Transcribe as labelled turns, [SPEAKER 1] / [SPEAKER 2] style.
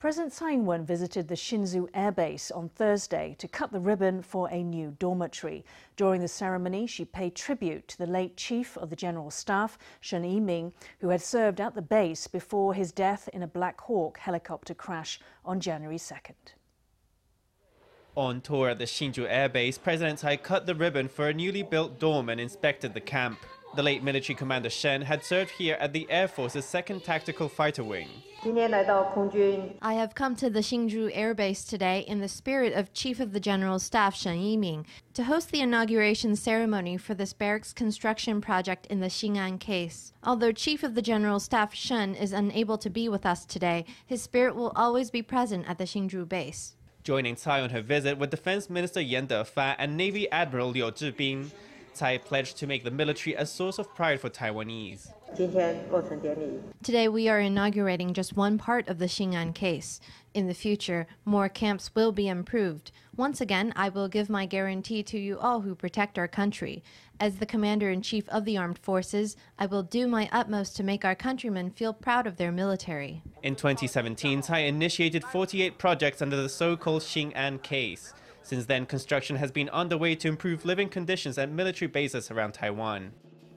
[SPEAKER 1] President Tsai Ing-wen visited the Hsinchu Air Base on Thursday to cut the ribbon for a new dormitory. During the ceremony, she paid tribute to the late Chief of the General Staff, Shen Yi-ming, who had served at the base before his death in a Black Hawk helicopter crash on January 2nd.
[SPEAKER 2] On tour at the Hsinchu Air Base, President Tsai cut the ribbon for a newly built dorm and inspected the camp. The late military commander Shen had served here at the Air Force's 2nd Tactical Fighter Wing.
[SPEAKER 3] I have come to the Hsinchu Air Base today in the spirit of Chief of the General Staff Shen Yi-ming to host the inauguration ceremony for this barracks construction project in the Hsing-an case. Although Chief of the General Staff Shen is unable to be with us today, his spirit will always be present at the Hsinchu base.
[SPEAKER 2] Joining Tsai on her visit were Defense Minister Yen Teh-fa and Navy Admiral Liu Chih-pin. Tsai pledged to make the military a source of pride for Taiwanese.
[SPEAKER 3] Today, we are inaugurating just one part of the Hsing-an case. In the future, more camps will be improved. Once again, I will give my guarantee to you all who protect our country. As the Commander in Chief of the Armed Forces, I will do my utmost to make our countrymen feel proud of their military.
[SPEAKER 2] In 2017, Tsai initiated 48 projects under the so called Hsing-an case. Since then, construction has been underway to improve living conditions at military bases around Taiwan.